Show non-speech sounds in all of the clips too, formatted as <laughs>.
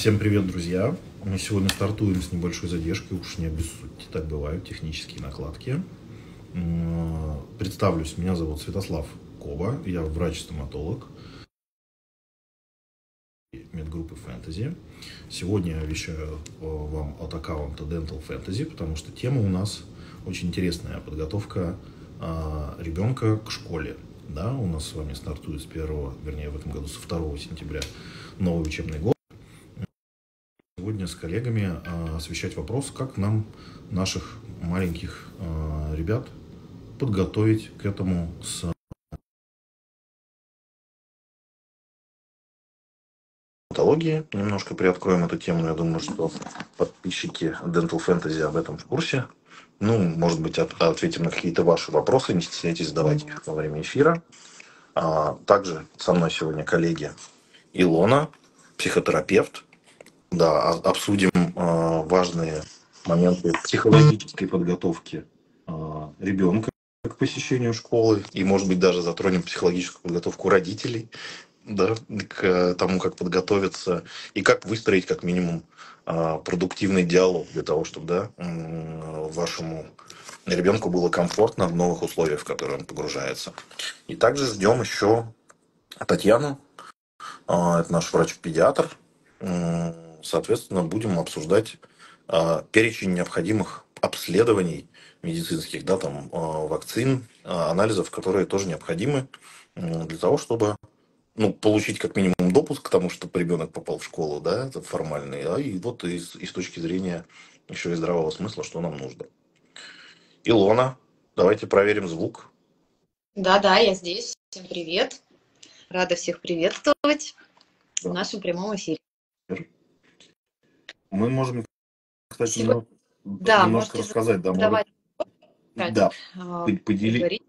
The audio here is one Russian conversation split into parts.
Всем привет, друзья! Мы сегодня стартуем с небольшой задержкой, уж не обессудьте, так бывают технические накладки. Представлюсь, меня зовут Святослав Коба, я врач-стоматолог медгруппы Fantasy. Сегодня я вещаю э, вам от аккаунта Dental Fantasy, потому что тема у нас очень интересная, подготовка а, ребенка к школе. Да, у нас с вами стартует с 1, вернее, в этом году со 2 сентября новый учебный год сегодня с коллегами а, освещать вопрос, как нам наших маленьких а, ребят подготовить к этому с. Немножко приоткроем эту тему. Я думаю, что подписчики Dental Fantasy об этом в курсе. Ну, может быть, от, ответим на какие-то ваши вопросы. Не стесняйтесь задавать их во время эфира. А, также со мной сегодня коллеги Илона, психотерапевт, да, обсудим э, важные моменты психологической подготовки э, ребенка к посещению школы и, может быть, даже затронем психологическую подготовку родителей да, к тому, как подготовиться и как выстроить как минимум продуктивный диалог для того, чтобы да, вашему ребенку было комфортно в новых условиях, в которые он погружается. И также ждем еще Татьяну, это наш врач-педиатр. Соответственно, будем обсуждать а, перечень необходимых обследований медицинских, да, там, а, вакцин, а, анализов, которые тоже необходимы для того, чтобы ну, получить как минимум допуск к тому, чтобы ребенок попал в школу, да, это формальный, а и вот и, и с точки зрения еще и здравого смысла, что нам нужно. Илона, давайте проверим звук. Да-да, я здесь. Всем привет. Рада всех приветствовать да. в нашем прямом эфире. Мы можем, кстати, Сегодня... немного, да, немножко рассказать. Да, давать да, а, подели...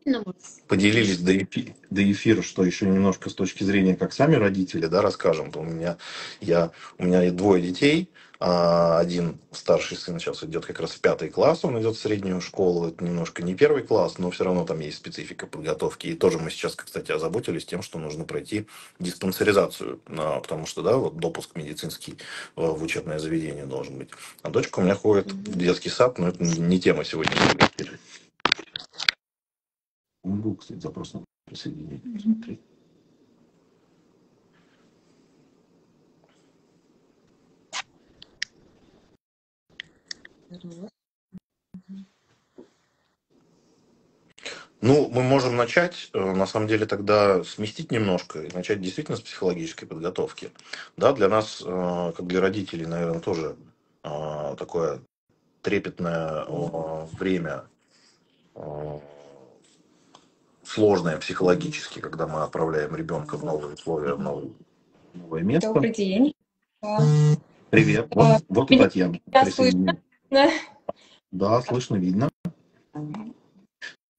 поделились до, эфи... до эфира, что еще немножко с точки зрения, как сами родители, да, расскажем. У меня, я, у меня двое детей, один старший сын сейчас идет как раз в пятый класс, он идет в среднюю школу, это немножко не первый класс, но все равно там есть специфика подготовки. И тоже мы сейчас, кстати, озаботились тем, что нужно пройти диспансеризацию, потому что, да, вот допуск медицинский в учебное заведение должен быть. А дочка у меня ходит в детский сад, но это не тема сегодня. Он был, кстати, запрос на присоединение. Ну, мы можем начать, э, на самом деле, тогда сместить немножко и начать действительно с психологической подготовки. Да, для нас, э, как для родителей, наверное, тоже э, такое трепетное время, сложное психологически, когда мы отправляем ребенка в новые условия, в новое, новое место. Добрый день. Привет. Вот, вот и Татьяна. Да, слышно, видно.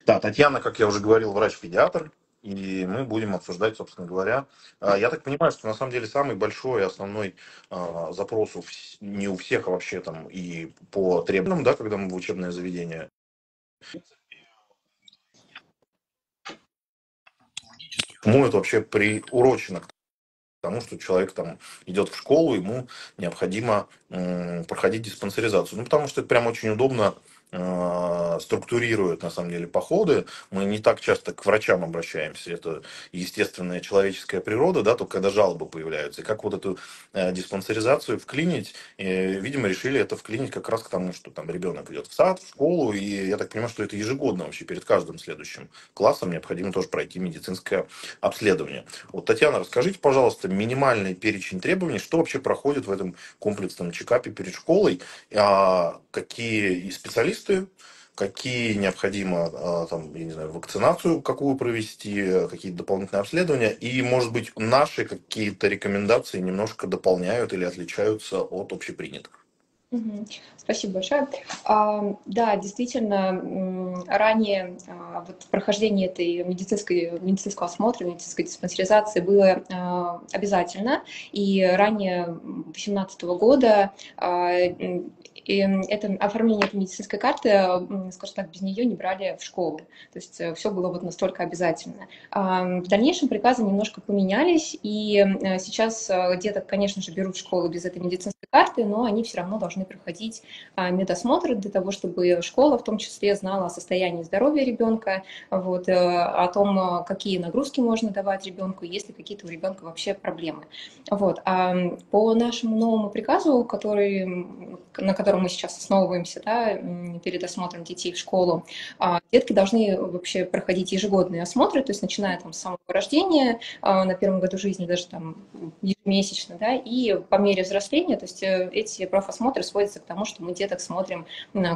Да, Татьяна, как я уже говорил, врач-педиатр, и мы будем обсуждать, собственно говоря. А, я так понимаю, что на самом деле самый большой основной а, запрос не у всех, а вообще там и по требованиям, да, когда мы в учебное заведение. Кому это вообще приурочено к тому, что человек там идет в школу, ему необходимо проходить диспансеризацию. Ну, потому что это прям очень удобно Э, структурируют на самом деле походы. Мы не так часто к врачам обращаемся, это естественная человеческая природа, да, только когда жалобы появляются. И как вот эту э, диспансеризацию вклинить, э, видимо, решили это вклинить как раз к тому, что там ребенок идет в сад, в школу, и я так понимаю, что это ежегодно вообще перед каждым следующим классом необходимо тоже пройти медицинское обследование. Вот, Татьяна, расскажите, пожалуйста, минимальный перечень требований, что вообще проходит в этом комплексном чекапе перед школой, а какие специалисты специалисты, какие необходимо, а, там, я не знаю, вакцинацию какую провести, какие-то дополнительные обследования, и, может быть, наши какие-то рекомендации немножко дополняют или отличаются от общепринятых. Спасибо большое. А, да, действительно, ранее а, вот прохождение этой медицинской, медицинского осмотра, медицинской диспансеризации было а, обязательно. И ранее 2018 года и это оформление этой медицинской карты, скажем так, без нее не брали в школу. То есть э, все было вот настолько обязательно. В дальнейшем приказы немножко поменялись, и э, сейчас э, деток, конечно же, берут в школу без этой медицинской карты, но они все равно должны проходить а, медосмотр для того, чтобы школа в том числе знала о состоянии здоровья ребенка, вот, э, о том, какие нагрузки можно давать ребенку, есть ли какие-то у ребенка вообще проблемы. Вот. А по нашему новому приказу, который, на котором мы сейчас основываемся да, перед осмотром детей в школу, а, детки должны вообще проходить ежегодные осмотры, то есть начиная там, с самого рождения, а, на первом году жизни даже там ежемесячно, да, и по мере взросления, то есть э, эти профосмотры сводятся к тому, что мы деток смотрим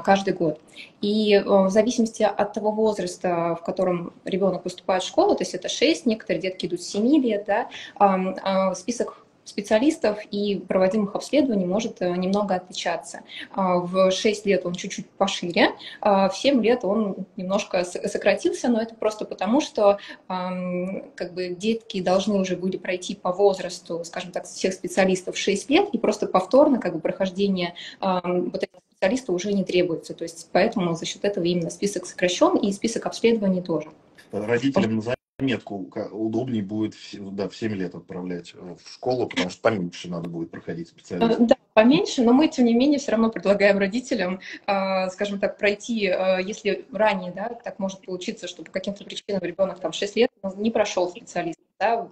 каждый год. И э, в зависимости от того возраста, в котором ребенок поступает в школу, то есть это 6, некоторые детки идут с 7 лет, да, а, список специалистов и проводимых обследований может э, немного отличаться. А, в 6 лет он чуть-чуть пошире, а в 7 лет он немножко сократился, но это просто потому, что как бы детки должны уже были пройти по возрасту, скажем так, всех специалистов 6 лет, и просто повторно как бы прохождение вот этих специалистов уже не требуется. То есть поэтому за счет этого именно список сокращен и список обследований тоже. Родителям метку удобнее будет да, в 7 лет отправлять э, в школу, потому что поменьше надо будет проходить специалист. Э, да, поменьше, но мы, тем не менее, все равно предлагаем родителям, э, скажем так, пройти, если ранее, да, так может получиться, что по каким-то причинам ребенок там 6 лет не прошел специалист, да,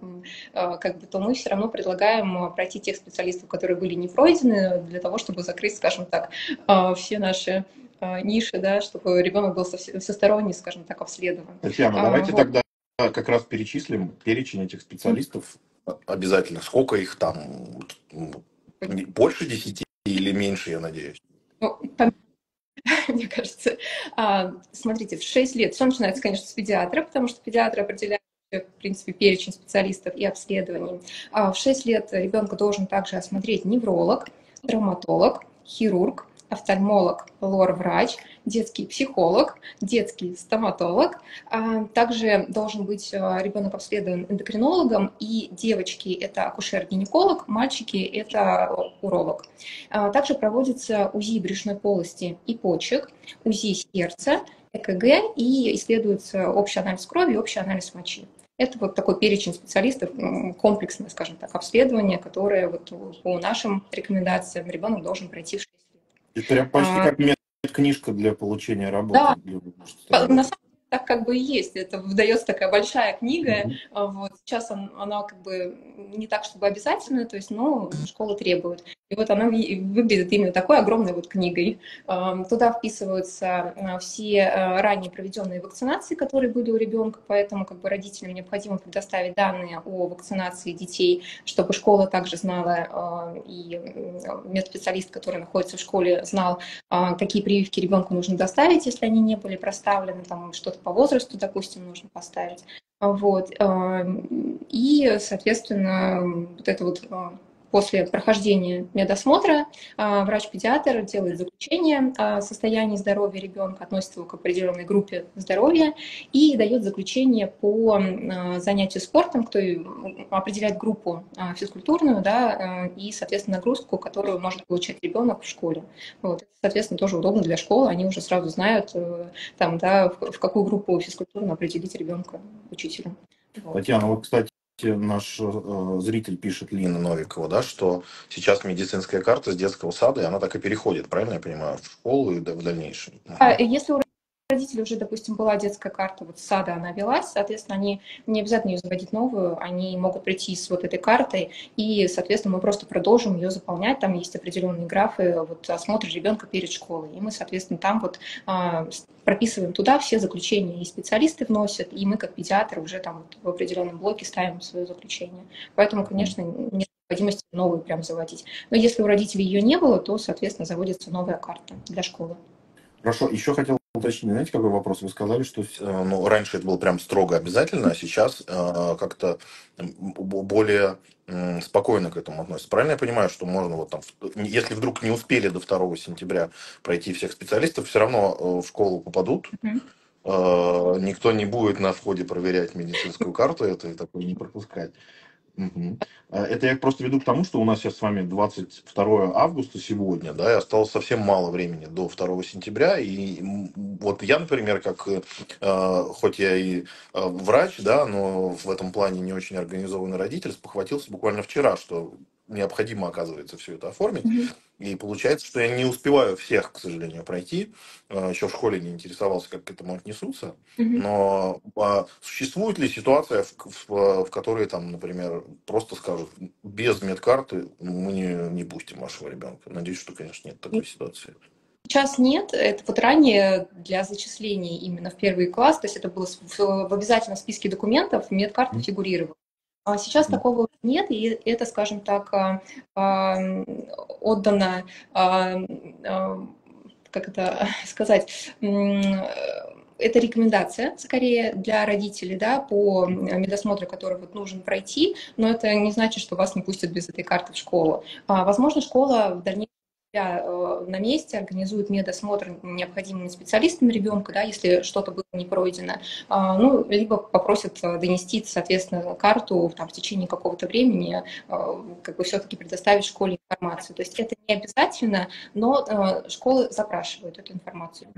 как бы, то мы все равно предлагаем пройти тех специалистов, которые были не пройдены, для того, чтобы закрыть, скажем так, все наши ниши, да, чтобы ребенок был всесторонне, скажем так, обследован. Татьяна, давайте вот. тогда как раз перечислим перечень этих специалистов. Обязательно. Сколько их там? Больше десяти или меньше, я надеюсь? Ну, <laughs> мне кажется. А, смотрите, в 6 лет все начинается, конечно, с педиатра, потому что педиатры определяют в принципе, перечень специалистов и обследований. А в 6 лет ребенка должен также осмотреть невролог, травматолог, хирург, офтальмолог, лор-врач, детский психолог, детский стоматолог. А, также должен быть а, ребенок обследован эндокринологом, и девочки – это акушер-гинеколог, мальчики – это уролог. А, также проводится УЗИ брюшной полости и почек, УЗИ сердца, ЭКГ и исследуется общий анализ крови и общий анализ мочи. Это вот такой перечень специалистов, комплексное, скажем так, обследование, которое вот по нашим рекомендациям ребенок должен пройти в 6 это прям почти а, как книжка для получения работы. Да, для на самом так как бы и есть. Это выдается такая большая книга. Mm-hmm. Вот. Сейчас он, она как бы не так, чтобы обязательная, то есть, но школа требует. И вот она выглядит именно такой огромной вот книгой. Туда вписываются а, все а, ранее проведенные вакцинации, которые были у ребенка, поэтому как бы родителям необходимо предоставить данные о вакцинации детей, чтобы школа также знала и медспециалист, который находится в школе, знал, какие прививки ребенку нужно доставить, если они не были проставлены, там что-то по возрасту, допустим, нужно поставить. Вот. И, соответственно, вот это вот После прохождения медосмотра а, врач-педиатр делает заключение о состоянии здоровья ребенка, относит его к определенной группе здоровья и дает заключение по а, занятию спортом, кто определяет группу а, физкультурную да, и, соответственно, нагрузку, которую может получать ребенок в школе. Вот. Соответственно, тоже удобно для школы, они уже сразу знают, э, там, да, в какую группу физкультурную определить ребенка учителю. Татьяна, вот, кстати, наш э, зритель пишет Лина Новикова, да, что сейчас медицинская карта с детского сада, и она так и переходит, правильно я понимаю, в школу и в дальнейшем. А если родителей уже, допустим, была детская карта, вот с сада она велась, соответственно, они не обязательно ее заводить новую, они могут прийти с вот этой картой, и, соответственно, мы просто продолжим ее заполнять, там есть определенные графы, вот осмотр ребенка перед школой, и мы, соответственно, там вот а, прописываем туда все заключения, и специалисты вносят, и мы, как педиатры, уже там вот в определенном блоке ставим свое заключение. Поэтому, конечно, нет необходимости новую прям заводить. Но если у родителей ее не было, то, соответственно, заводится новая карта для школы. Хорошо, еще хотел уточнить, знаете, какой вопрос? Вы сказали, что э, ну, раньше это было прям строго обязательно, а сейчас э, как-то более э, спокойно к этому относятся. Правильно я понимаю, что можно вот там, если вдруг не успели до 2 сентября пройти всех специалистов, все равно э, в школу попадут? Mm-hmm. Никто не будет на входе проверять медицинскую карту, это и такое не пропускать. Угу. Это я просто веду к тому, что у нас сейчас с вами 22 августа сегодня, да, и осталось совсем мало времени до 2 сентября. И вот я, например, как, э, хоть я и э, врач, да, но в этом плане не очень организованный родитель, спохватился буквально вчера, что необходимо, оказывается, все это оформить. Mm-hmm. И получается, что я не успеваю всех, к сожалению, пройти. А, Еще в школе не интересовался, как к этому отнесутся. Mm-hmm. Но а, существует ли ситуация, в, в, в которой, там, например, просто скажут, без медкарты мы не, не пустим вашего ребенка? Надеюсь, что, конечно, нет такой ситуации. Сейчас нет, это вот ранее для зачисления именно в первый класс, то есть это было в, в обязательном списке документов, медкарта фигурировала. А сейчас такого нет, и это, скажем так, а, а, отдано, как это <laughs> сказать, это рекомендация скорее для родителей, да, по медосмотру, который вот нужен пройти, но это не значит, что вас не пустят без этой карты в школу. Возможно, школа в дальнейшем на месте организуют медосмотр необходимыми специалистами ребенка, да, если что-то было не пройдено, а, ну, либо попросят э, донести, соответственно, карту там, в течение какого-то времени, э, как бы все-таки предоставить школе информацию. То есть это не обязательно, но школы запрашивают эту информацию.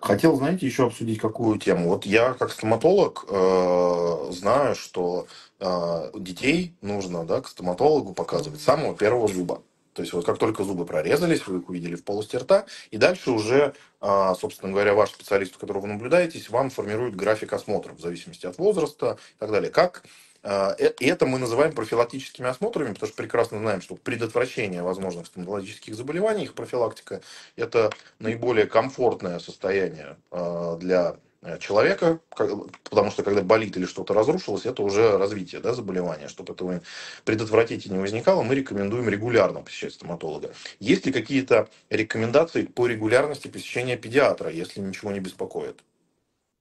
Хотел, знаете, еще обсудить какую тему. Вот я как стоматолог э, знаю, что э, детей нужно да, к стоматологу показывать с самого первого зуба. То есть вот как только зубы прорезались, вы их увидели в полости рта, и дальше уже, а, собственно говоря, ваш специалист, у которого вы наблюдаетесь, вам формирует график осмотров в зависимости от возраста и так далее. Как а, э, и это мы называем профилактическими осмотрами, потому что прекрасно знаем, что предотвращение возможных стоматологических заболеваний, их профилактика, это наиболее комфортное состояние а, для человека, потому что когда болит или что-то разрушилось, это уже развитие да, заболевания. Чтобы этого предотвратить и не возникало, мы рекомендуем регулярно посещать стоматолога. Есть ли какие-то рекомендации по регулярности посещения педиатра, если ничего не беспокоит?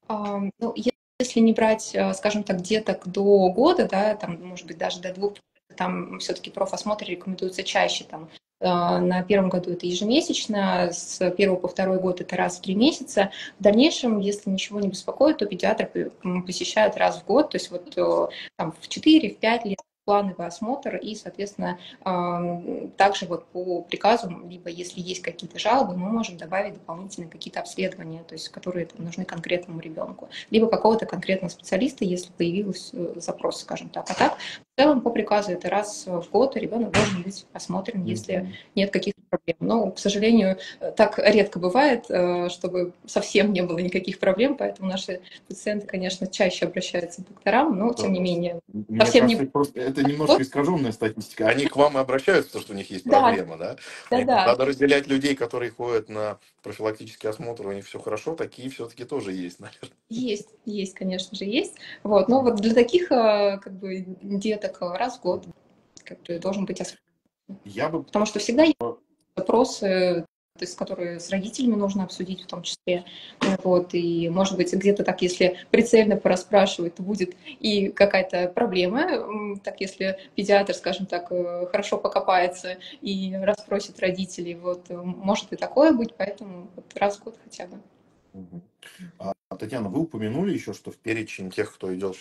Ну, если не брать, э, скажем так, деток до года, да, там, может быть, даже до двух, там все-таки профосмотр рекомендуется чаще, там, на первом году это ежемесячно, с первого по второй год это раз в три месяца. В дальнейшем, если ничего не беспокоит, то педиатр посещает раз в год, то есть вот э, там, в 4-5 лет плановый осмотр и, соответственно, также вот по приказу, либо если есть какие-то жалобы, мы можем добавить дополнительные какие-то обследования, то есть которые там, нужны конкретному ребенку, либо какого-то конкретного специалиста, если появился э, запрос, скажем так. А так, целом по приказу это раз в год ребенок должен быть осмотрен, если нет каких-то проблем. Но, к сожалению, так редко бывает, э, чтобы совсем не было никаких проблем, поэтому наши пациенты, конечно, чаще обращаются к докторам, но, тем не менее, совсем не... Просто это немножко искаженная статистика. Они к вам и обращаются, потому что у них есть проблема, да? да? да, Надо разделять людей, которые ходят на профилактический осмотр, у них все хорошо, такие все-таки тоже есть, <laughs> наверное. Есть, есть, конечно же, есть. Вот, но вот для таких э, как бы деток раз в год как бы должен быть осмотр. Я бы... Потому что всегда есть вопросы то есть, которые с родителями нужно обсудить в том числе. Вот, и, может быть, где-то так, если прицельно порасспрашивать, то будет и какая-то проблема. Так, если педиатр, скажем так, э, хорошо покопается и расспросит родителей, вот, может и такое быть, поэтому вот раз в год хотя бы. А, Татьяна, вы упомянули еще, что в перечень тех, кто идет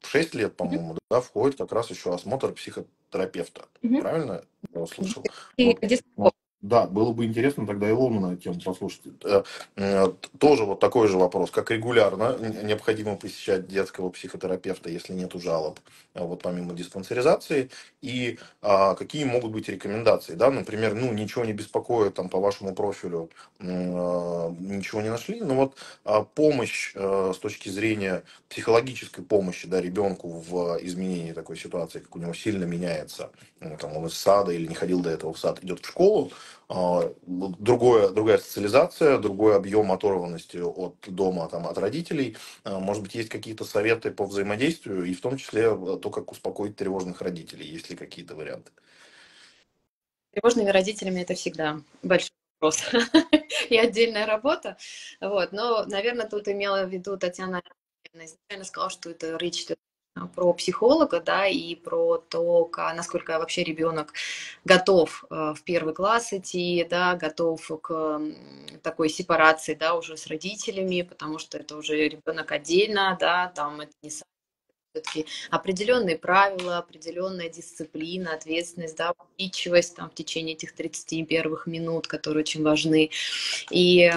в 6 лет, по-моему, mm-hmm. да, входит как раз еще осмотр психотерапевта. Mm-hmm. Правильно я услышал? И вот. Да, было бы интересно тогда и Илону на эту тему послушать. Э, э, тоже вот такой же вопрос, как регулярно необходимо посещать детского психотерапевта, если нет жалоб, э, вот помимо диспансеризации, и а, какие могут быть рекомендации, да, например, ну, ничего не беспокоит там по вашему профилю, ничего не нашли, но вот а, помощь с точки зрения психологической помощи, да, ребенку в изменении такой ситуации, как у него сильно меняется, там, он из сада или не ходил до этого в сад, идет в школу, другое, другая социализация, другой объем оторванности от дома, там, от родителей. А, может быть, есть какие-то советы по взаимодействию, и в том числе э, то, как успокоить тревожных родителей, есть ли какие-то варианты? Тревожными родителями это всегда большой вопрос <laughs> и отдельная работа. Вот. Но, наверное, тут имела в виду Татьяна изначально сказала, что это речь про психолога, да, и про то, насколько вообще ребенок готов э, в первый класс идти, да, готов к такой сепарации, да, уже с родителями, потому что это уже ребенок отдельно, да, там это не все-таки определенные правила, определенная дисциплина, ответственность, да, усидчивость там в течение этих 30 первых минут, которые очень важны. И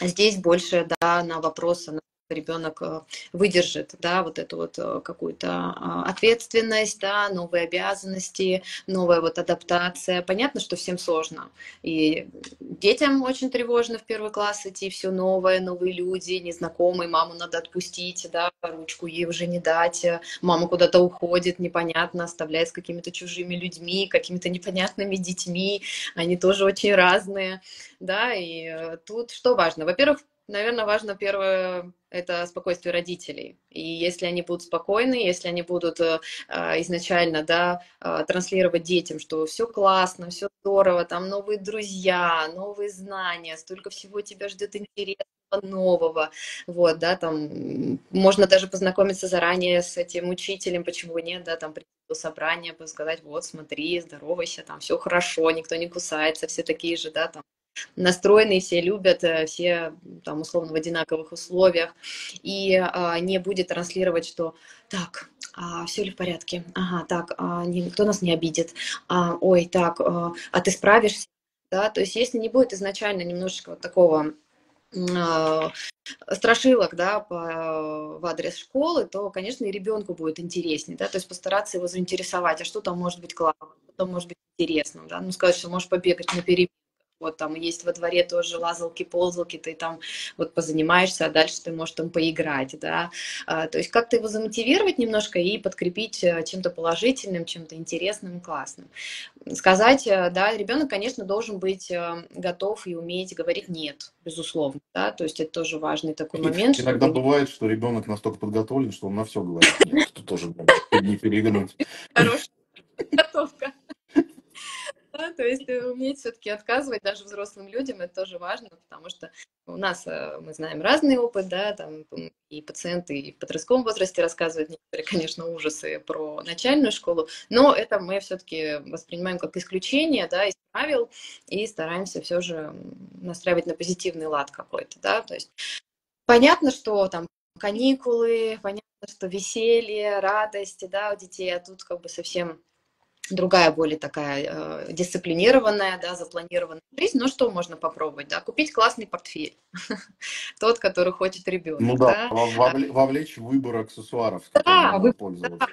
здесь больше, да, на вопросы, ребенок э, выдержит, да, вот эту вот э, какую-то а, ответственность, да, новые обязанности, новая вот адаптация. Понятно, что всем сложно. И детям очень тревожно в первый класс идти, все новое, новые люди, незнакомые, маму надо отпустить, да, ручку ей уже не дать, мама куда-то уходит, непонятно, оставляет с какими-то чужими людьми, какими-то непонятными детьми, они тоже очень разные, да, и э, тут что важно? Во-первых, наверное, важно первое это спокойствие родителей. И если они будут спокойны, если они будут э, а, изначально да, а, транслировать детям, что все классно, все здорово, там новые друзья, новые знания, столько всего тебя ждет интересного, нового, вот, да, там, можно даже познакомиться заранее с этим учителем, почему нет, да, там, прийти до собрания, сказать, вот, смотри, здоровайся, там, все хорошо, никто не кусается, все такие же, да, там, настроенные, все любят, э, все там условно в одинаковых условиях, и а, не будет транслировать, что так, а, все ли в порядке, ага, так, а, никто нас не обидит, а, ой, так, а, а ты справишься, да, то есть если не будет изначально немножечко вот такого а, страшилок, да, по, в адрес школы, то, конечно, и ребенку будет интереснее, да, то есть постараться его заинтересовать, а что там может быть классно, что там может быть интересно, да, ну, сказать, что можешь побегать на перемене, вот там есть во дворе тоже лазалки, ползалки, ты там вот позанимаешься, а дальше ты можешь там поиграть, да. А, то есть как-то его замотивировать немножко и подкрепить э, чем-то положительным, чем-то интересным, классным. Сказать, э, да, ребенок, конечно, должен быть э, готов и уметь говорить нет, безусловно, да, то есть это тоже важный такой момент. Иногда чтобы... бывает, что ребенок настолько подготовлен, что он на все говорит нет, что тоже не перегнуть. <laughs> Хорошая подготовка. Да, то есть э, уметь все-таки отказывать даже взрослым людям, это тоже важно, потому что у нас, э, мы знаем разный опыт, да, там и пациенты и в подростковом возрасте рассказывают некоторые, конечно, ужасы про начальную школу, но это мы все-таки воспринимаем как исключение, да, из правил и стараемся все же настраивать на позитивный лад какой-то, да, то есть понятно, что там каникулы, понятно, что веселье, радость, да, у детей, а тут как бы совсем другая более такая э, дисциплинированная, да, запланированная жизнь, но что можно попробовать, да, купить классный портфель, <laughs> тот, который хочет ребенок. Ну да, да? Вовлечь, выбор аксессуаров, да, вы. Да.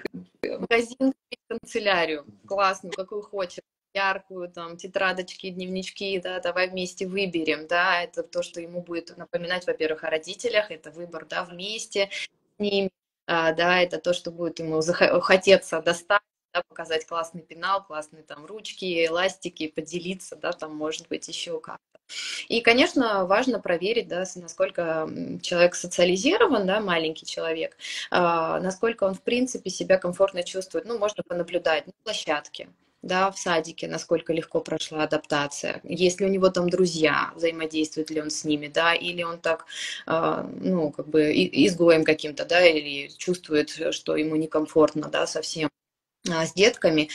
Магазин, канцелярию, классную, какую хочешь, яркую, там, тетрадочки, дневнички, да, давай вместе выберем, да, это то, что ему будет напоминать, во-первых, о родителях, это выбор, да, вместе с ними, а, да, это то, что будет ему хотеться достать, да, показать классный пенал, классные там ручки, эластики, поделиться, да, там может быть еще как-то. И, конечно, важно проверить, да, насколько человек социализирован, да, маленький человек, а, насколько он, в принципе, себя комфортно чувствует. Ну, можно понаблюдать на площадке, да, в садике, насколько легко прошла адаптация, есть ли у него там друзья, взаимодействует ли он с ними, да, или он так, э, ну, как бы изгоем каким-то, да, или чувствует, что ему некомфортно, да, совсем а, с детками,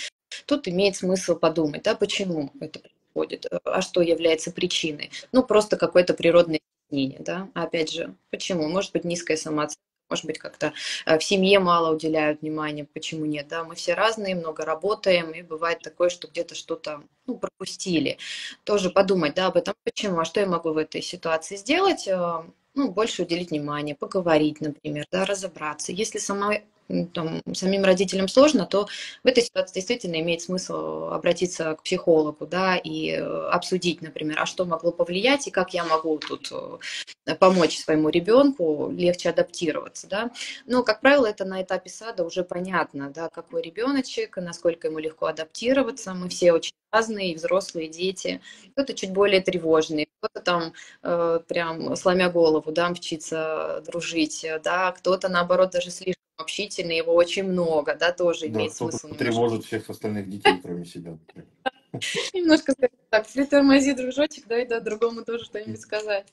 тут имеет смысл подумать, да, почему это происходит, а что является причиной. Ну, просто какое-то природное изменение, да, а опять же, почему? Может быть, низкая самооценка, может быть, как-то э, в семье мало уделяют внимания, почему нет, да, мы все разные, много работаем, и бывает такое, что где-то что-то, ну, пропустили. Тоже подумать, да, об этом, почему, а что я могу в этой ситуации сделать, э, ну, больше уделить внимание, поговорить, например, да, разобраться. Если сама там, самим родителям сложно, то в этой ситуации действительно имеет смысл обратиться к психологу, да, и э, обсудить, например, а что могло повлиять и как я могу тут э, помочь своему ребенку легче адаптироваться, да. Но, как правило, это на этапе сада уже понятно, да, какой ребеночек, насколько ему легко адаптироваться. Мы все очень разные, взрослые, дети. Кто-то чуть более тревожный, кто-то там э, прям сломя голову, да, мчится дружить, да, кто-то, наоборот, даже слишком общительный, его очень много, да, тоже да, имеет смысл. тревожит всех остальных детей, кроме себя. <laughs> Немножко Так, притормози, дружочек, дай да, другому тоже что-нибудь сказать.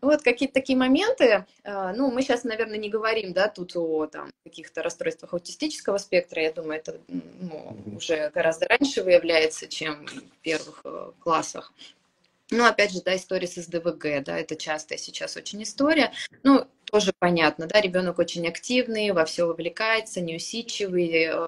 Вот какие-то такие моменты. А, ну, мы сейчас, наверное, не говорим, да, тут о там, каких-то расстройствах аутистического спектра. Я думаю, это ну, уже гораздо раньше выявляется, чем в первых э, классах. Ну, опять же, да, история с СДВГ, да, это частая сейчас очень история. Ну, тоже понятно, да, ребенок очень активный, во все вовлекается, неусидчивый, э,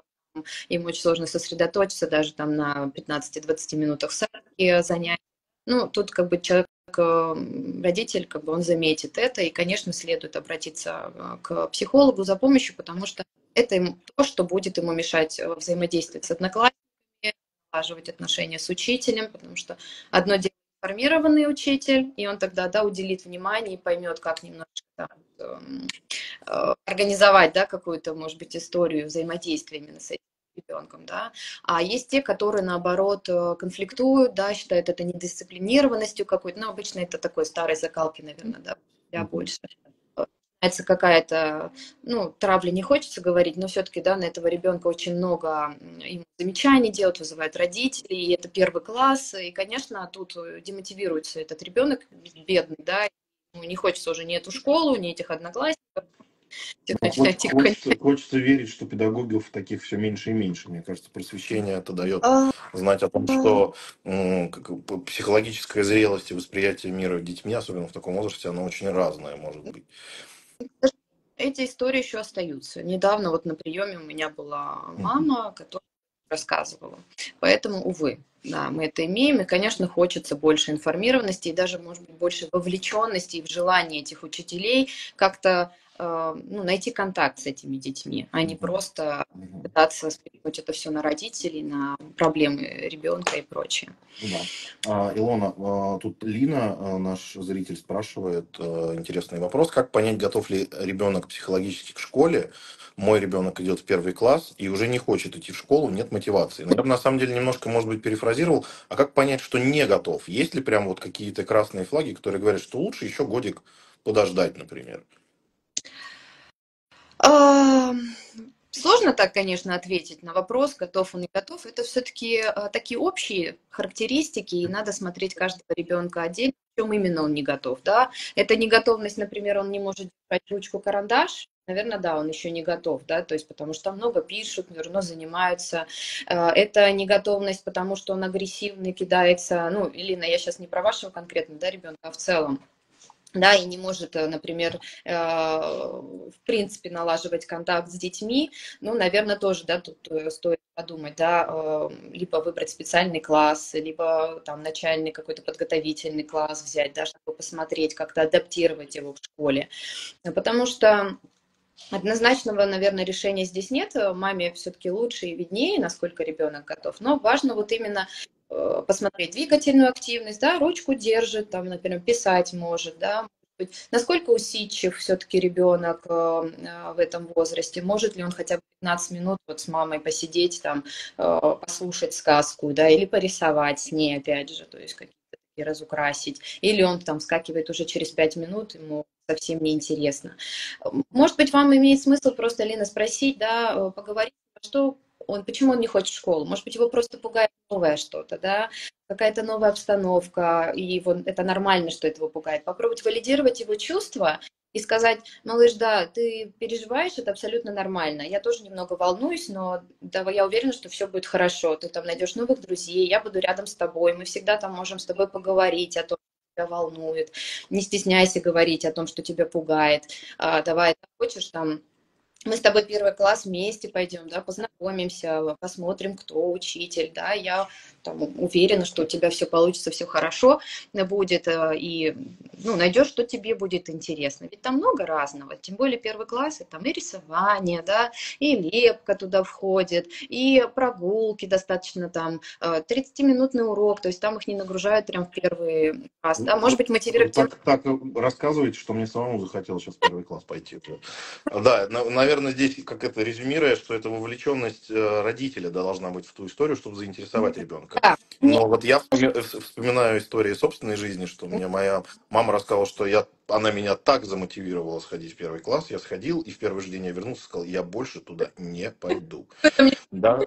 ему очень сложно сосредоточиться даже там на 15-20 минутах садки занятий. Ну, тут как бы человек родитель, как бы он заметит это, и, конечно, следует обратиться э, к психологу за помощью, потому что это то, что будет ему мешать э, взаимодействовать с одноклассниками, налаживать отношения с учителем, потому что одно дело информированный учитель, и он тогда да, уделит внимание и поймет, как немножечко да, эм, э, организовать да, какую-то, может быть, историю взаимодействия именно с этим ребенком, да, а есть те, которые, наоборот, э, конфликтуют, да, считают это недисциплинированностью какой-то, ну, обычно это такой старой закалки, наверное, да, я больше. Начинается какая-то, ну, травля не хочется говорить, но все-таки, да, на этого ребенка очень много ему замечаний делают, вызывают родители, и это первый класс, и, конечно, тут э, демотивируется этот ребенок бедный, да, ему не хочется уже ни эту школу, ни этих одноклассников, Хочется, хочется, хочется верить, что педагогов таких все меньше и меньше. Мне кажется, просвещение это дает а, знать о том, что психологическая зрелость и восприятие мира детьми, особенно в таком возрасте, оно очень разное может быть. Эти истории еще остаются. Недавно вот на приеме у меня была мама, которая рассказывала. Поэтому, увы, да, мы это имеем, и, конечно, хочется больше информированности и даже, может быть, больше вовлеченности в желание этих учителей как-то ну, найти контакт с этими детьми, а не просто пытаться спихнуть это все на родителей, на проблемы ребенка и прочее. Ну да. А, Илона, а, тут Лина, а, наш зритель, спрашивает интересный вопрос. Как понять, готов ли ребенок психологически к школе? Мой ребенок идет в первый класс и уже не хочет идти в школу, нет мотивации. Но я бы на самом деле немножко, может быть, перефразировал. А как понять, что не готов? Есть ли прям вот какие-то красные флаги, которые говорят, что лучше еще годик подождать, например? Сложно так, конечно, ответить на вопрос, готов он не готов. Это все-таки а, такие общие характеристики, и надо смотреть каждого ребенка отдельно, в чем именно он не готов. Да? Это неготовность, например, он не может держать ручку карандаш, Наверное, да, он еще не готов, да, то есть потому что много пишут, наверное, занимаются. А, это неготовность, потому что он агрессивный, кидается, ну, Илина, я сейчас не про вашего конкретно, да, ребенка, а в целом да, и не может, э, например, э, в принципе налаживать контакт с детьми, ну, наверное, тоже, да, тут э, стоит подумать, да, либо выбрать специальный класс, либо там начальный какой-то подготовительный класс взять, да, чтобы посмотреть, как-то адаптировать его в школе. Потому что Однозначного, наверное, решения здесь нет. Маме все-таки лучше и виднее, насколько ребенок готов. Но важно вот именно посмотреть двигательную активность, да, ручку держит, там, например, писать может, да, насколько усидчив все-таки ребенок э, э, в этом возрасте, может ли он хотя бы 15 минут вот с мамой посидеть, там, э, послушать сказку, да, или порисовать с ней, опять же, то есть какие-то такие разукрасить, или он там скакивает уже через 5 минут, ему совсем неинтересно. Может быть, вам имеет смысл просто, Лена, спросить, да, поговорить, что он, почему он не хочет школу? Может быть, его просто пугает новое что-то, да, какая-то новая обстановка, и его, это нормально, что это его пугает. Попробовать валидировать его чувства и сказать, малыш, да, ты переживаешь, это абсолютно нормально. Я тоже немного волнуюсь, но давай, я уверена, что все будет хорошо. Ты там найдешь новых друзей, я буду рядом с тобой, мы всегда там можем с тобой поговорить о том, тебя волнует. Не стесняйся говорить о том, что тебя пугает. А, давай, хочешь там мы с тобой первый класс вместе пойдем, да, познакомимся, посмотрим, кто учитель, да, я там, уверена, что у тебя все получится, все хорошо будет, э, и ну, найдешь, что тебе будет интересно. Ведь там много разного, тем более первый класс, это там и рисование, да, и лепка туда входит, и прогулки достаточно там, 30-минутный э, урок, то есть там их не нагружают прям в первый раз, да, может быть, мотивировать... Так, так рассказываете, что мне самому захотелось сейчас в первый класс пойти. Да, наверное, здесь, как это резюмируя, что это вовлеченность э, родителя должна быть в ту историю, чтобы заинтересовать ребенка ребенка. Но вот я вспоминаю истории собственной жизни, что мне моя мама рассказала, что я она меня так замотивировала сходить в первый класс, я сходил, и в первый же день я вернулся и сказал, я больше туда не пойду. <laughs> Да,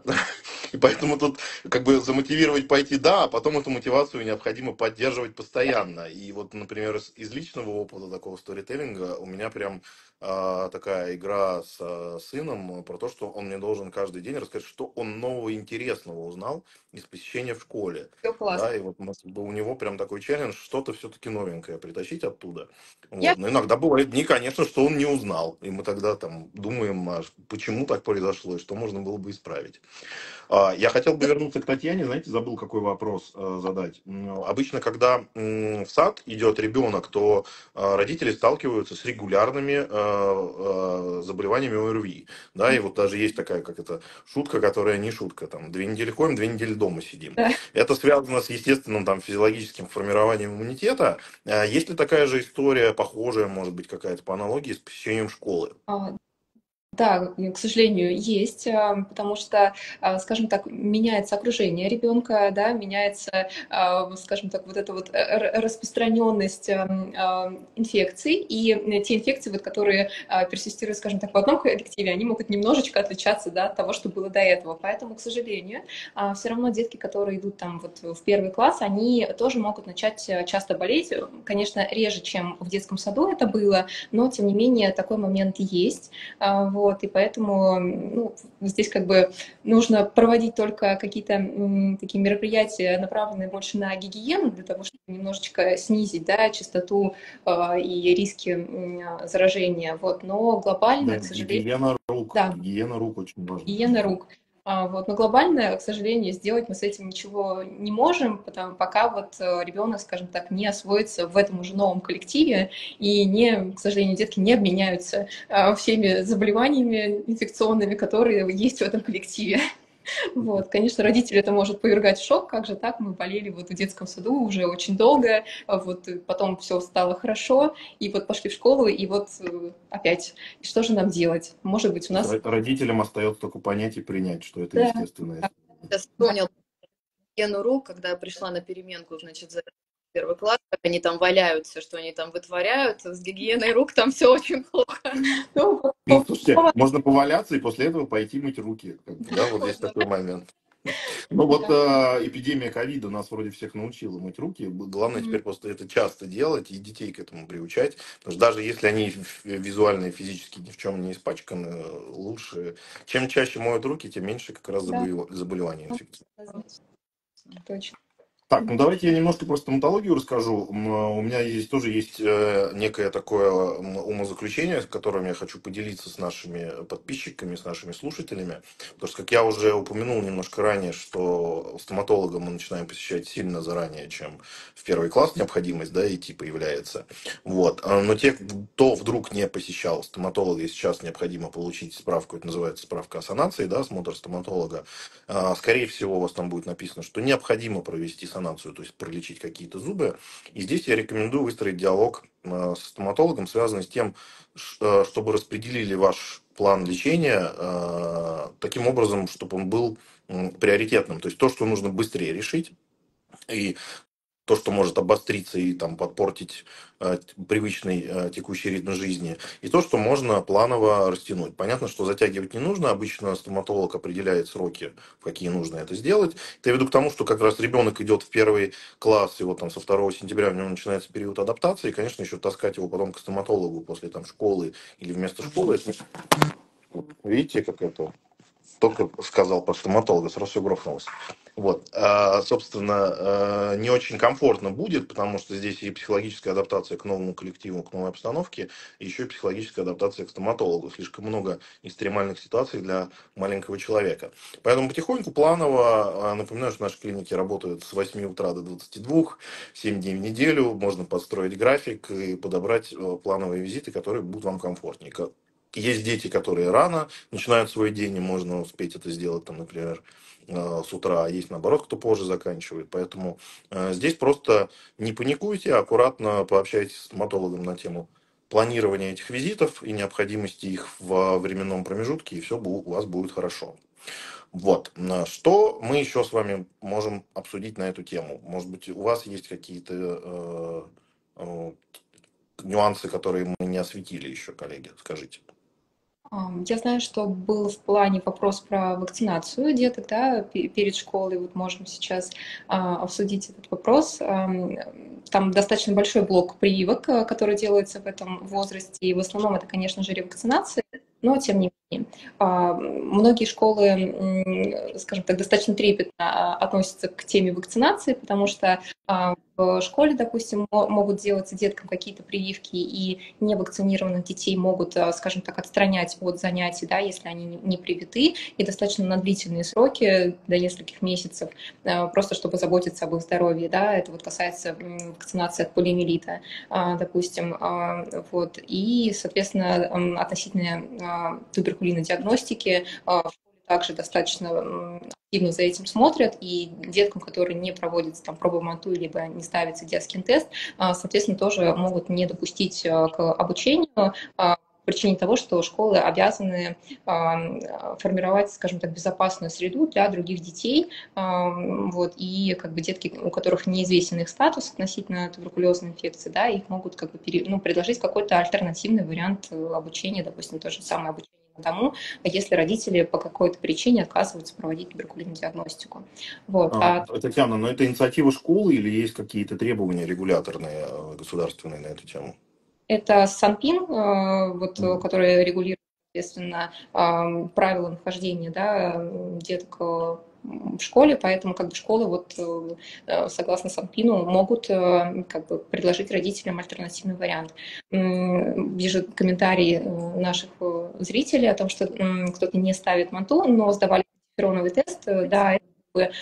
и поэтому тут как бы замотивировать пойти, да, а потом эту мотивацию необходимо поддерживать постоянно. И вот, например, из, из личного опыта такого сторителлинга у меня прям а, такая игра с а, сыном про то, что он мне должен каждый день рассказать, что он нового интересного узнал из посещения в школе. Все классно. Да, и вот у, нас- у него прям такой челлендж, что-то все-таки новенькое притащить оттуда. Вот. Но иногда бывают дни, конечно, что он не узнал. И мы тогда там думаем, а почему так произошло, и что можно было бы исправить. А, Я хотел бы вернуться к Татьяне, знаете, забыл какой вопрос э, задать. Обычно, когда в сад идет ребенок, то э, родители сталкиваются с регулярными э, заболеваниями ОРВИ. Да, и вот даже есть такая, как это, шутка, которая не шутка. Там, две недели ходим, две недели дома сидим. Это связано с естественным там, физиологическим формированием иммунитета. А Есть ли такая же история, похожая, может быть, какая-то по аналогии с посещением школы? Да, к сожалению, есть, потому что, а, скажем так, меняется окружение ребенка, да, меняется, а, скажем так, вот эта вот э, распространенность инфекций, и те инфекции, вот, которые а, персистируют, скажем так, в одном коллективе, они могут немножечко отличаться, да, от того, что было до этого. Поэтому, к сожалению, все равно детки, которые идут там вот в первый класс, они тоже могут начать э, часто болеть. Конечно, реже, чем в детском саду это было, но, тем не менее, такой момент есть. А, Вот, и поэтому ну, здесь как бы нужно проводить только какие-то такие мероприятия, направленные больше на гигиену, для того, чтобы немножечко снизить да, частоту а, и риски заражения. Вот, но глобально, Да, к сожалению, гигиена рук. Да. Гигиена рук очень важна. гигиена рук. А, Вот. Но глобально, к сожалению, сделать мы с этим ничего не можем, потому, пока вот э, ребенок, скажем так, не освоится в этом уже новом коллективе и не, к сожалению, детки не обменяются а, всеми заболеваниями инфекционными, которые есть в этом коллективе. <laughs> Вот, конечно, родители это может повергать в шок, как же так, мы болели вот в детском саду уже очень долго, а вот потом все стало хорошо, и вот пошли в школу, и вот э, опять, и что же нам делать? Может быть, у нас... Ро- Родителям остается только понять и принять, что это Да. естественное. Я вспомнил Гену Ру, когда я пришла на переменку, значит, за первый класс, как они там валяются, что они там вытворяют, с гигиеной рук там все очень плохо. Ну, Ну, слушайте, можно поваляться и после этого пойти мыть руки. Да, вот здесь такой момент. Ну вот э, эпидемия ковида нас вроде всех научила мыть руки. Главное Мгм. теперь просто это часто делать и детей к этому приучать. Потому что даже если они визуально и физически ни в чем не испачканы, лучше. Чем чаще моют руки, тем меньше как раз Да. заболев- заболеваний инфекционных. точно. Так, ну давайте я немножко про стоматологию расскажу. У меня здесь тоже есть э, некое такое умозаключение, с которым я хочу поделиться с нашими подписчиками, с нашими слушателями. Потому что, как я уже упомянул немножко ранее, что стоматолога мы начинаем посещать сильно заранее, чем в первый класс необходимость да, идти появляется. Вот. А, Но те, кто вдруг не посещал стоматолога, и сейчас необходимо получить справку, это называется справка о санации, да, осмотр стоматолога, а, Скорее всего, у вас там будет написано, что необходимо провести санацию, то есть пролечить какие-то зубы. И здесь я рекомендую выстроить диалог а, с стоматологом, связанный с тем, а, чтобы распределили ваш план лечения а, таким образом, чтобы он был приоритетным. То есть то, что нужно быстрее решить, и то, что может обостриться и там подпортить э, привычный э, текущий ритм жизни, и то, что можно планово растянуть. Понятно, что затягивать не нужно. Обычно стоматолог определяет сроки, в какие нужно это сделать. Это я веду к тому, что как раз ребенок идет в первый класс, и вот там со 2 сентября у него начинается период адаптации, и, конечно, еще таскать его потом к стоматологу после там школы или вместо школы. это- Видите, как это только сказал про стоматолога, сразу все грохнулось. Вот, А, собственно, а, не очень комфортно будет, потому что здесь и психологическая адаптация к новому коллективу, к новой обстановке, и еще и психологическая адаптация к стоматологу. Слишком много экстремальных ситуаций для маленького человека. Поэтому потихоньку, планово, а, напоминаю, что наши клиники работают с 8 утра до 22, 7 дней в неделю, можно подстроить график и подобрать плановые визиты, которые будут вам комфортнее. Есть дети, которые рано начинают свой день, и можно успеть это сделать, там, например, э, с утра, а есть наоборот, кто позже заканчивает. Поэтому э, здесь просто не паникуйте, аккуратно пообщайтесь с стоматологом на тему планирования этих визитов и необходимости их в временном промежутке, и все у вас будет хорошо. Вот. Что мы еще с вами можем обсудить на эту тему? Может быть, у вас есть какие-то э, э, нюансы, которые мы не осветили еще, коллеги, скажите. Я знаю, что был в плане вопрос про вакцинацию деток, да, перед школой. Вот можем сейчас а, обсудить этот вопрос. Там достаточно большой блок прививок, э, который делается в этом возрасте, и в основном это, конечно же, ревакцинация, но тем не менее. А, многие школы, скажем так, достаточно трепетно а, относятся к теме вакцинации, потому что в школе, допустим, могут делаться деткам какие-то прививки, и невакцинированных детей могут, э, скажем так, отстранять от занятий, да, если они не привиты, и достаточно на длительные сроки, до нескольких месяцев, э, просто чтобы заботиться об их здоровье, да, это вот касается вакцинации от полиомиелита, а, допустим, вот, и, соответственно, относительно туберкулинной диагностики в также достаточно активно за этим смотрят, и деткам, которые не проводятся там пробы МАТУ, либо не ставится диаскин-тест, а, соответственно, тоже могут не допустить а, к обучению по причине того, что школы обязаны формировать, скажем так, безопасную среду для других детей, вот, и как бы детки, у которых неизвестен их статус относительно туберкулезной инфекции, да, их могут как бы ну, предложить какой-то альтернативный вариант э, обучения, допустим, то же самое обучение тому, если родители по какой-то причине отказываются проводить туберкулезную диагностику. Вот. А, а... Татьяна, но это инициатива школы или есть какие-то требования регуляторные, э, государственные на эту тему? Это СанПин, э, вот, mm. который регулирует, соответственно, правила нахождения да, деток э, в школе, поэтому как бы школы вот э, э, согласно Санпину могут э, как бы предложить родителям альтернативный вариант. Вижу комментарии наших зрителей о том, что кто-то не ставит манту, но сдавали антифероновый тест, да, бы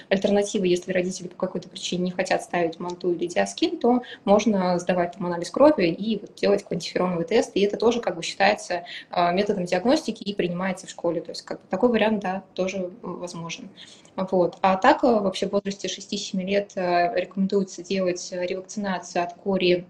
альтернатива, если родители по какой-то причине не хотят ставить манту или диаскин, то можно сдавать там анализ крови и вот делать квантифероновый тест, и это тоже как бы считается а, методом диагностики и принимается в школе. То есть как бы такой вариант, да, тоже возможен. Вот. А так э, вообще в возрасте 6-7 лет э, рекомендуется делать ревакцинацию от кори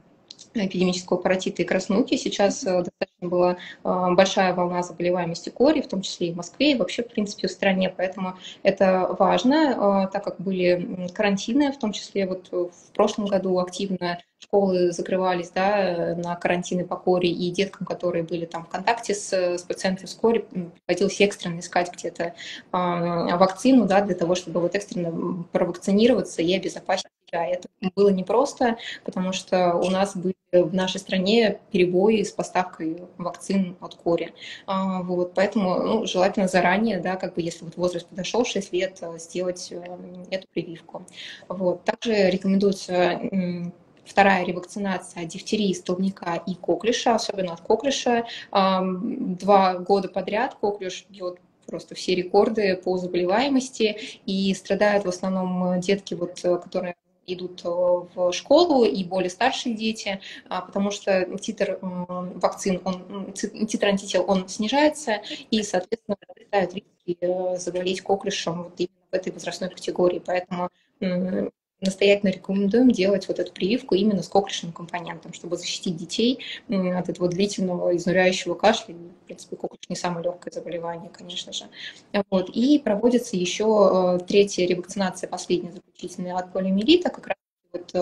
эпидемического паротита и краснухи. Сейчас э, достаточно была э, большая волна заболеваемости кори, в том числе и в Москве, и вообще, в принципе, в стране. Поэтому это важно, э, так как были карантины, в том числе вот в прошлом году активно школы закрывались да, на карантины по кори, и деткам, которые были там в контакте с, с пациентами с кори, приходилось экстренно искать где-то э, вакцину да, для того, чтобы вот экстренно провакцинироваться и обезопасить себя. Это было непросто, потому что у нас были в нашей стране перебои с поставкой вакцин от кори. А, вот, поэтому ну, желательно заранее, да, как бы если вот возраст подошел 6 лет, сделать э, эту прививку. Вот. Также рекомендуется вторая ревакцинация дифтерии, столбняка и коклюша, особенно от коклюша. Два года подряд коклюш бьет просто все рекорды по заболеваемости, и страдают в основном детки, вот, которые идут в школу и более старшие дети, а, потому что титр вакцин, он, титр антител, он снижается, и, соответственно, возрастают риски э, заболеть коклюшем вот именно в этой возрастной категории. Поэтому настоятельно рекомендуем делать вот эту прививку именно с коклюшным компонентом, чтобы защитить детей от этого длительного изнуряющего кашля. В принципе, коклюш не самое легкое заболевание, конечно же. Вот. И проводится еще э, третья ревакцинация, последняя заключительная от полиомиелита, как раз вот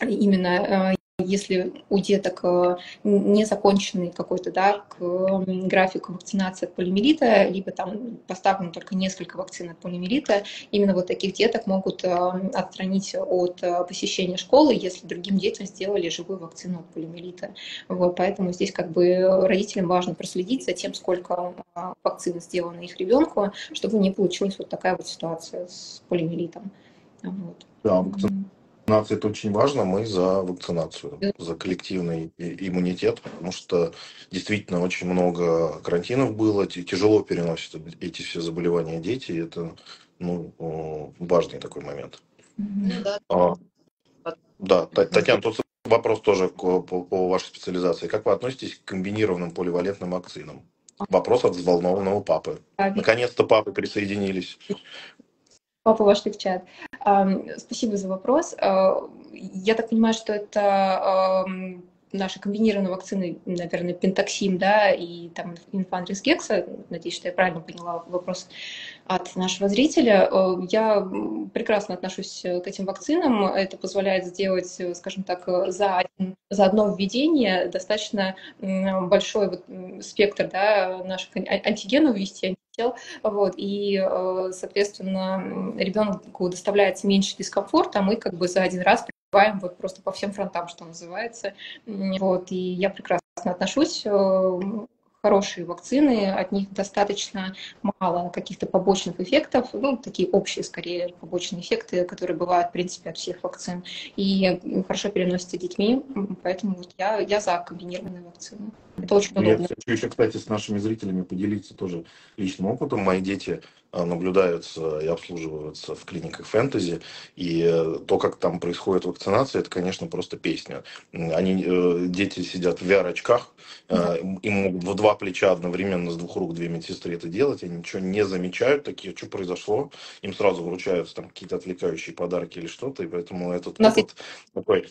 э, именно э, если у деток э, не законченный какой-то да, график вакцинации от полимелита, либо там поставлено только несколько вакцин от полимелита, именно вот таких деток могут э, отстранить от э, посещения школы, если другим детям сделали живую вакцину от полимелита. Вот, поэтому здесь как бы родителям важно проследить за тем, сколько вакцин сделано их ребенку, чтобы не получилась вот такая вот ситуация с полимелитом. Вот. Да, Вакцинация это очень важно. Мы за вакцинацию, за коллективный иммунитет, потому что действительно очень много карантинов было, тяжело переносят эти все заболевания дети. И это ну, важный такой момент. Ну да. А, да, Татьяна, тут вопрос тоже по, по вашей специализации. Как вы относитесь к комбинированным поливалентным вакцинам? Вопрос от взволнованного папы. Наконец-то папы присоединились. Папа вошли в чат. Спасибо за вопрос. А, я так понимаю, что это наши комбинированные вакцины, наверное, пентаксим, да, и там инфанрис гекса, надеюсь, что я правильно поняла вопрос от нашего зрителя. Э, я прекрасно отношусь к этим вакцинам. Это позволяет сделать, скажем так, за, один, за одно введение достаточно большой вот спектр да, наших антигенов ввести, антител, вот, и, э, соответственно, ребенку доставляется меньше дискомфорта, а мы как бы за один раз бываем вот просто по всем фронтам, что называется. Вот, и я прекрасно отношусь э, хорошие вакцины, от них достаточно мало каких-то побочных эффектов, ну, такие общие, скорее, побочные эффекты, которые бывают, в принципе, от всех вакцин, и хорошо переносятся детьми, поэтому вот я, я за комбинированные вакцины. Это очень удобно. Я хочу еще, кстати, с нашими зрителями поделиться тоже личным опытом. Мои дети а, наблюдаются и обслуживаются в клиниках фэнтези, и э, то, как там происходит вакцинация, это, конечно, просто песня. Они, э, дети сидят в VR-очках, да. Э, им могут в два плеча одновременно с двух рук две медсестры это делать, они ничего не замечают, такие, что произошло, им сразу вручаются там какие-то отвлекающие подарки или что-то, и поэтому этот опыт такой,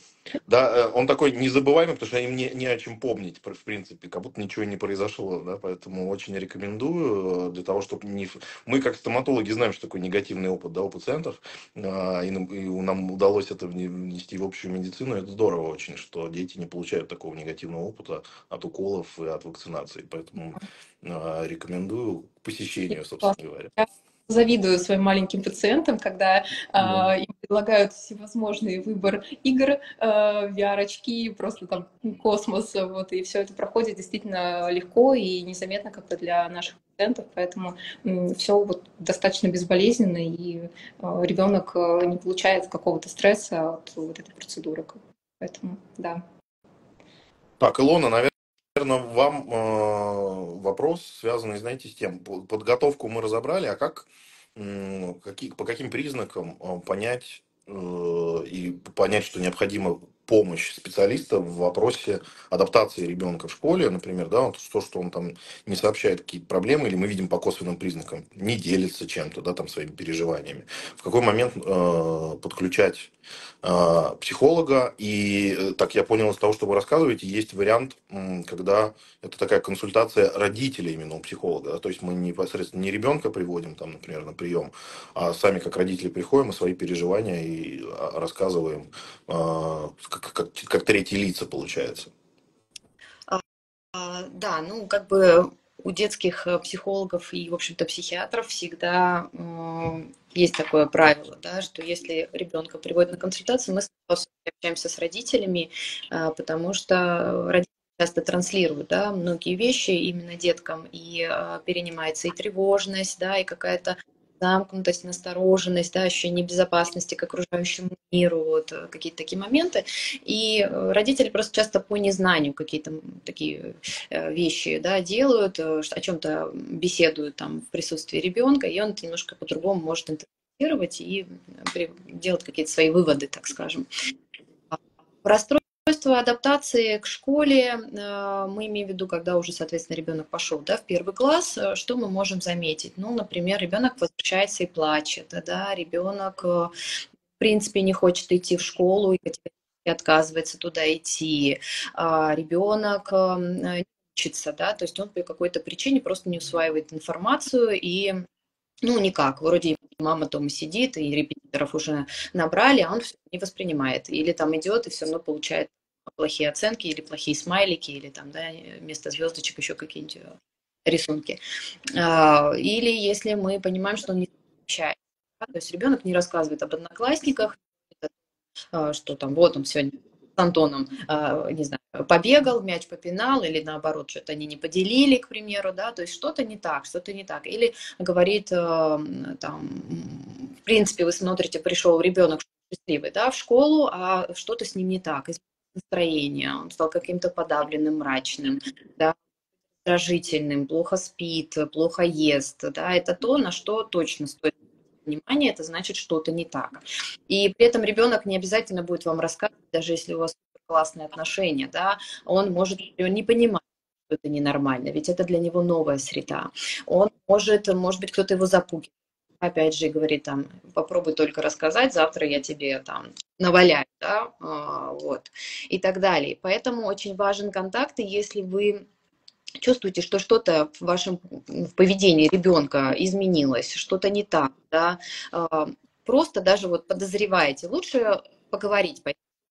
да, он такой незабываемый, потому что им не, не о чем помнить, в принципе, как будто ничего не произошло, да, поэтому очень рекомендую для того, чтобы не... Мы как стоматологи знаем, что такое негативный опыт да, у пациентов, а, и, нам удалось это внести в общую медицину. Это здорово очень, что дети не получают такого негативного опыта от уколов и от вакцинации. Поэтому а, рекомендую к посещению, собственно говоря завидую своим маленьким пациентам, когда э, им предлагают всевозможный выбор игр, э, VR-очки, просто там космос, вот, и все это проходит действительно легко и незаметно как-то для наших пациентов, поэтому э, все вот достаточно безболезненно, и э, ребенок э, не получает какого-то стресса от вот этой процедуры. Поэтому, да. Так, Илона, наверное, наверное, вам э, вопрос, связанный, знаете, с тем, подготовку мы разобрали, а как, э, какие, по каким признакам э, понять э, и понять, что необходима помощь специалиста в вопросе адаптации ребенка в школе, например, да, вот то, что он там не сообщает какие-то проблемы, или мы видим по косвенным признакам, не делится чем-то, да, там своими переживаниями. В какой момент э, подключать э, психолога? И, э, так я понял из того, что вы рассказываете, есть вариант, когда это такая консультация родителей именно у психолога, да, то есть мы непосредственно не ребенка приводим там, например, на прием, а сами как родители приходим и свои переживания и а, рассказываем, э, как, как, как третьи лица, получается. А, да, ну, как бы у детских э, психологов и, в общем-то, психиатров всегда э, есть такое правило, да, что если ребенка приводят на консультацию, мы общаемся с родителями, э, потому что родители часто транслируют, да, многие вещи именно деткам, и э, перенимается и тревожность, да, и какая-то замкнутость, настороженность, да, ощущение безопасности к окружающему миру, вот, э, какие-то такие моменты. И э, родители просто часто по незнанию какие-то такие э, вещи да, делают, о чем-то беседуют там в присутствии ребенка, и он это немножко по-другому может интерпретировать и делать какие-то свои выводы, так скажем. Расстройство Устройство адаптации к школе, э, мы имеем в виду, когда уже, соответственно, ребенок пошел да, в первый класс, э, что мы можем заметить? Ну, например, ребенок возвращается и плачет, да, ребенок, э, в принципе, не хочет идти в школу и отказывается туда идти, а ребенок учится, да, то есть он по какой-то причине просто не усваивает информацию и ну, никак. Вроде мама дома сидит, и репетиторов уже набрали, а он не воспринимает. Или там идет и все равно получает плохие оценки, или плохие смайлики, или там, да, вместо звездочек еще какие-нибудь э, рисунки. А, или если мы понимаем, что он не общается, то есть ребенок не рассказывает об одноклассниках, а, что там вот он сегодня с Антоном, а, не знаю, побегал, мяч попинал, или наоборот, что-то они не поделили, к примеру, да, то есть что-то не так, что-то не так. Или говорит, э, там, в принципе, вы смотрите, пришел ребенок счастливый, да, в школу, а что-то с ним не так, настроение, он стал каким-то подавленным, мрачным, да, раздражительным, плохо спит, плохо ест, да, это то, на что точно стоит внимание, это значит что-то не так. И при этом ребенок не обязательно будет вам рассказывать, даже если у вас классные отношения, да, он может не понимать, что это ненормально, ведь это для него новая среда. Он может, может быть, кто-то его запугивает, опять же, говорит там, попробуй только рассказать, завтра я тебе там наваляю, да, а, вот, и так далее. Поэтому очень важен контакт, и если вы чувствуете, что что-то в вашем в поведении ребенка изменилось, что-то не так, да, а, просто даже вот подозреваете, лучше поговорить,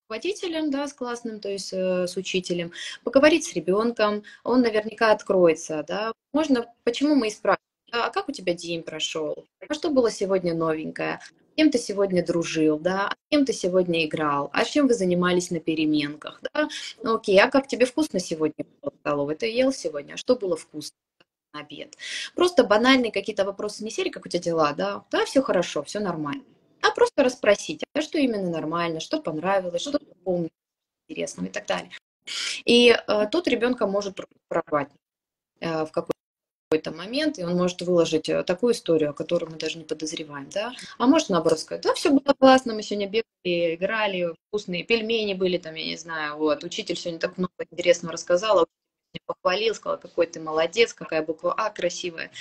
руководителем, да, с классным, то есть э, с учителем, поговорить с ребенком, он наверняка откроется, да. Можно, почему мы и спрашиваем, а как у тебя день прошел? А что было сегодня новенькое? С кем ты сегодня дружил, да? А с кем ты сегодня играл? А чем вы занимались на переменках, да? Ну, окей, а как тебе вкусно сегодня было в столовой? Ты ел сегодня? А что было вкусно? на обед. Просто банальные какие-то вопросы не серии, как у тебя дела, да? Да, все хорошо, все нормально. А просто расспросить, а что именно нормально, что понравилось, что помнишь интересного и так далее. И э, тут ребенка может прорвать э, в какой какой-то момент, и он может выложить э, такую историю, о которой мы даже не подозреваем, да, а может наоборот сказать, да, все было классно, мы сегодня бегали, играли, вкусные пельмени были там, я не знаю, вот, учитель сегодня так много интересного рассказал, а похвалил, сказал, какой ты молодец, какая буква А красивая,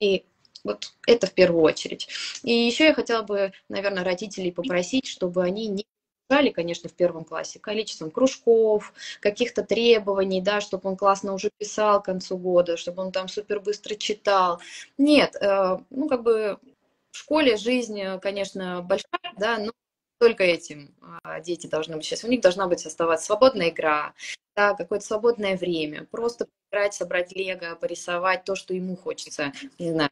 и вот это в первую очередь. И еще я хотела бы, наверное, родителей попросить, чтобы они не брали, конечно, в первом классе количеством кружков, каких-то требований, да, чтобы он классно уже писал к концу года, чтобы он там супер быстро читал. Нет, э, ну, как бы в школе жизнь, конечно, большая, да, но только этим а, дети должны быть сейчас. У них должна быть оставаться свободная игра, да, какое-то свободное время. Просто играть, собрать лего, порисовать то, что ему хочется, не знаю,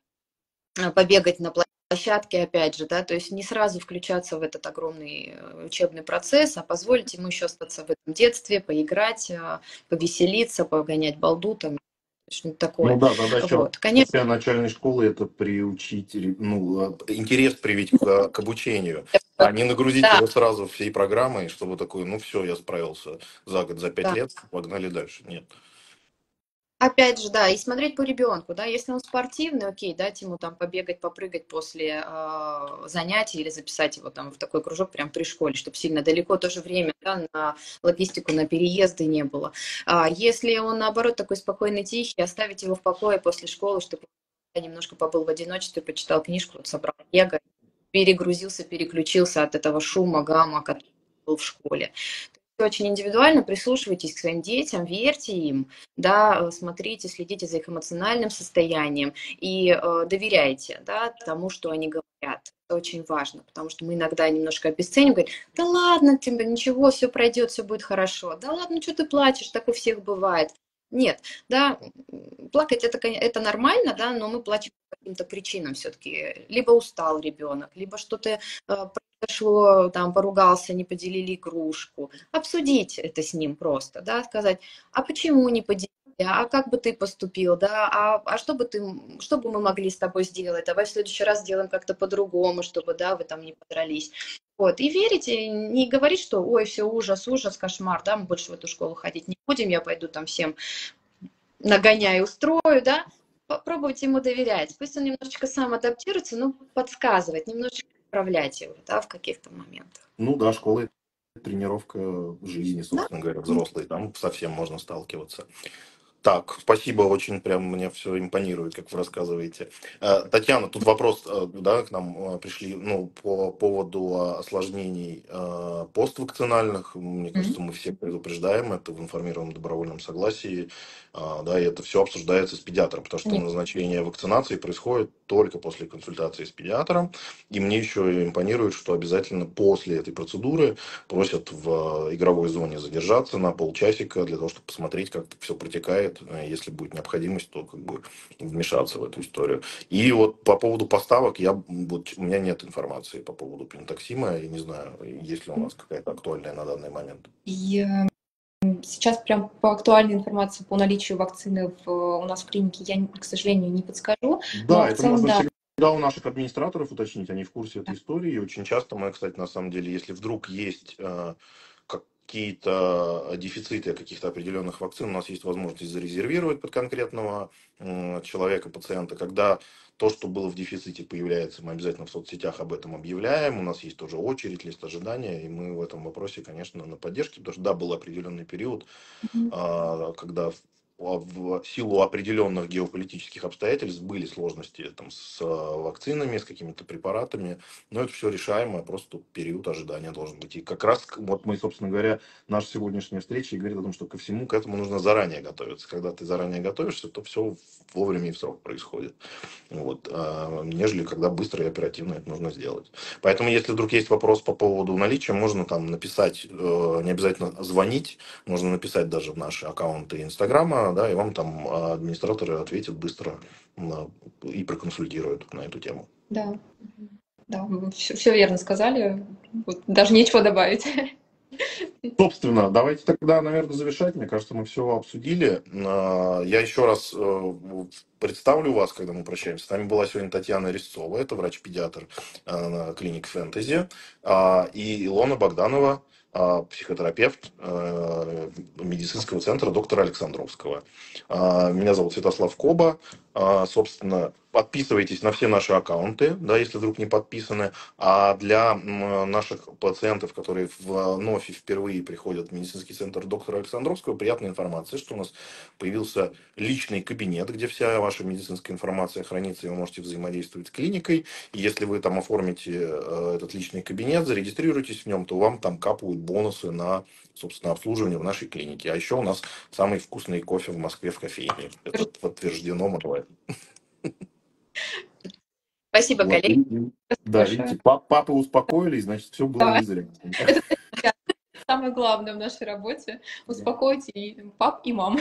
побегать на площадке, опять же, да, то есть не сразу включаться в этот огромный э, учебный процесс, а позволить ему еще остаться в этом детстве, поиграть, э, повеселиться, погонять балду, там, что-нибудь такое. Ну да, задача вот. Конечно. начальной школы это приучить, ну, э, интерес привить к, к обучению, <laughs> а не нагрузить да. его сразу всей программой, чтобы такой, ну все, я справился за год, за пять да. лет, погнали дальше. Нет. Опять же, да, и смотреть по ребенку, да, если он спортивный, окей, дать ему там побегать, попрыгать после э, занятий или записать его там в такой кружок прям при школе, чтобы сильно далеко тоже время да, на логистику, на переезды не было. А если он, наоборот, такой спокойный, тихий, оставить его в покое после школы, чтобы немножко побыл в одиночестве, почитал книжку, вот собрал лего, перегрузился, переключился от этого шума, гамма, который был в школе очень индивидуально, прислушивайтесь к своим детям, верьте им, да, смотрите, следите за их эмоциональным состоянием и э, доверяйте, да, тому, что они говорят. Это очень важно, потому что мы иногда немножко обесценим, говорим, да ладно, тебе ничего, все пройдет, все будет хорошо, да ладно, что ты плачешь, так у всех бывает. Нет, да, плакать это, это нормально, да, но мы плачем по каким-то причинам все-таки. Либо устал ребенок, либо что-то э, произошло, там, поругался, не поделили игрушку. Обсудить это с ним просто, да, сказать, а почему не поделили? а как бы ты поступил, да, а, а что бы ты, что бы мы могли с тобой сделать, давай в следующий раз сделаем как-то по-другому, чтобы, да, вы там не подрались. Вот, и верите, не говорить, что, ой, все ужас, ужас, кошмар, да, мы больше в эту школу ходить не будем, я пойду там всем нагоняю, устрою, да, попробуйте ему доверять. Пусть он немножечко сам адаптируется, но подсказывать, немножечко управлять его, да, в каких-то моментах. Ну да, школа тренировка жизни, собственно да? говоря, взрослой, там совсем можно сталкиваться. Так, спасибо, очень прям мне все импонирует, как вы рассказываете. Э, Татьяна, тут вопрос, э, да, к нам э, пришли, ну, по поводу осложнений поствакцинальных. Мне кажется, мы все предупреждаем это в информированном добровольном согласии, да, и это все обсуждается с педиатром, потому что назначение вакцинации происходит только после консультации с педиатром. И мне еще импонирует, что обязательно после этой процедуры просят в игровой зоне задержаться на полчасика для того, чтобы посмотреть, как все протекает будет, э, если будет необходимость, то как бы вмешаться в эту историю. И вот по поводу поставок, я, вот, у меня нет информации по поводу пентоксима, я не знаю, есть ли у нас какая-то актуальная на данный момент. Я Сейчас прям по актуальной информации по наличию вакцины в, у нас в клинике я, к сожалению, не подскажу. Да, это целом, можно да. всегда у наших администраторов уточнить, они в курсе этой истории. И очень часто мы, кстати, на самом деле, если вдруг есть э, какие-то дефициты каких-то определенных вакцин, у нас есть возможность зарезервировать под конкретного человека, пациента. Когда то, что было в дефиците, появляется, мы обязательно в соцсетях об этом объявляем. У нас есть тоже очередь, лист ожидания, и мы в этом вопросе, конечно, на поддержке, потому что, да, был определенный период, mm-hmm. когда в силу определенных геополитических обстоятельств были сложности там, с э, вакцинами, с какими-то препаратами, но это все решаемо, просто период ожидания должен быть. И как раз вот мы, собственно говоря, наша сегодняшняя встреча и говорит о том, что ко всему к этому нужно заранее готовиться. Когда ты заранее готовишься, то все вовремя и в срок происходит. Вот. А, нежели когда быстро и оперативно это нужно сделать. Поэтому, если вдруг есть вопрос по поводу наличия, можно там написать, э, не обязательно звонить, можно написать даже в наши аккаунты Инстаграма, да, и вам там администраторы ответят быстро на- и проконсультируют на эту тему. Да, да, вы все, все верно сказали. Вот даже нечего добавить. Собственно, давайте тогда, наверное, завершать. Мне кажется, мы все обсудили. А, Я еще раз э, представлю вас, когда мы прощаемся. С нами была сегодня Татьяна Резцова, это врач-педиатр э, клиник Фэнтези, а, и Илона Богданова, а, психотерапевт э, медицинского центра доктора Александровского. А, Меня зовут Святослав Коба. А, Собственно, подписывайтесь на все наши аккаунты, да, если вдруг не подписаны. А для наших пациентов, которые в НОФИ впервые приходят в медицинский центр доктора Александровского, приятная информация, что у нас появился личный кабинет, где вся ваша медицинская информация хранится, и вы можете взаимодействовать с клиникой. И если вы там оформите э, этот личный кабинет, зарегистрируетесь в нем, то вам там капают бонусы на, собственно, обслуживание в нашей клинике. А еще у нас самый вкусный кофе в Москве в кофейне. Это подтверждено Спасибо, Вот, коллеги. и- Да, видите, пап- папы успокоились, значит, все было Да. не зря. Самое главное в нашей работе – успокоить и пап, и мам.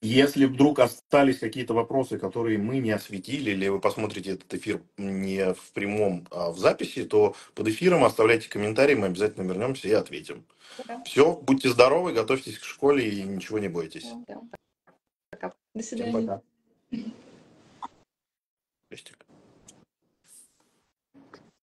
Если вдруг остались какие-то вопросы, которые мы не осветили, или вы посмотрите этот эфир не в прямом, а в записи, то под эфиром оставляйте комментарии, мы обязательно вернемся и ответим. Да. Все, будьте здоровы, готовьтесь к школе и ничего не бойтесь. Да. Пока. До Всем свидания. пока. Mr.